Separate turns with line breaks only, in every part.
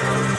Well,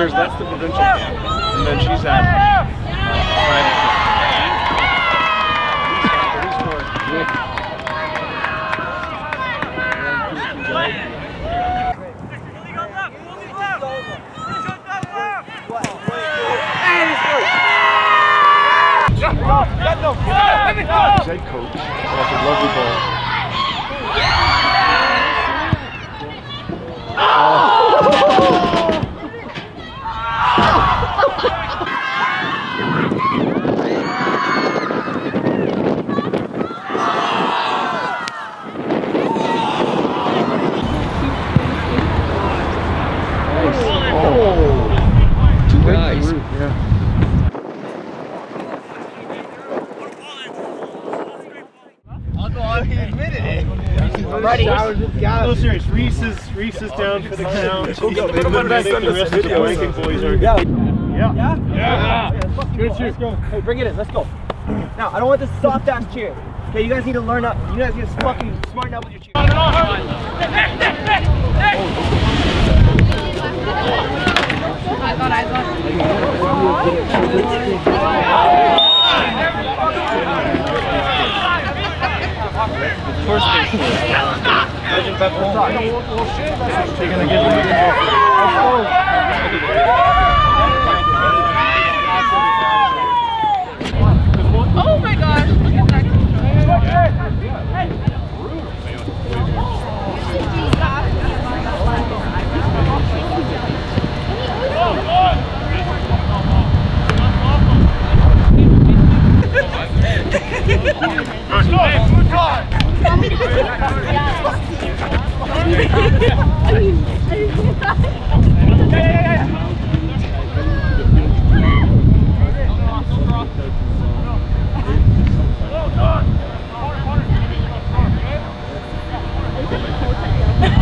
there's that's the provincial camp, and then she's at uh, Head coach. That's a lovely ball. No, serious. Reese is Reese is down for the count. He's going to make the rest of the blanket boys are. Yeah. Yeah. Yeah. Good shoot.
Hey, bring it in. Let's go. Now, I don't want this soft ass cheer. Okay, you guys need to learn up. You guys need to fucking smarten up with your cheer.
Oh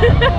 How's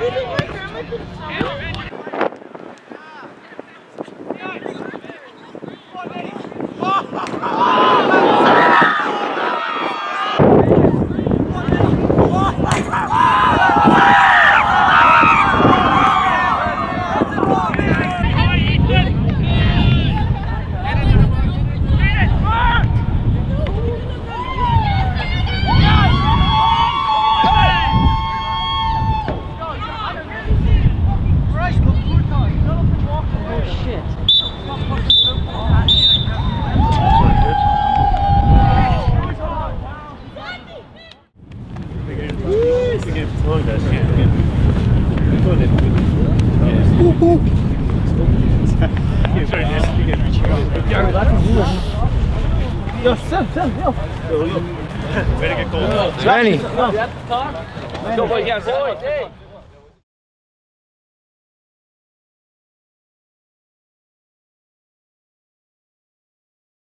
Even my grandma. Can Woo!
Yo, Sam, Sam, yo.
Yo, yo. Get cold.
Danny. Boy, yeah, boy. Hey.